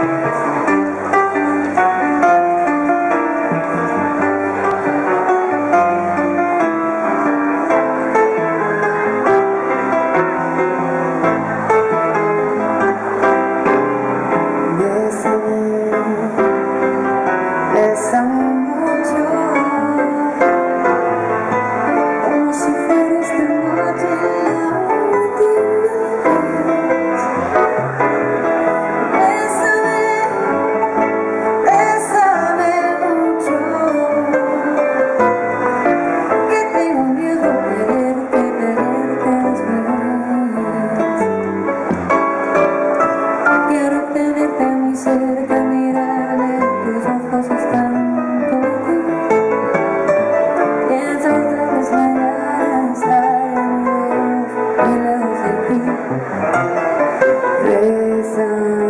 Música miedo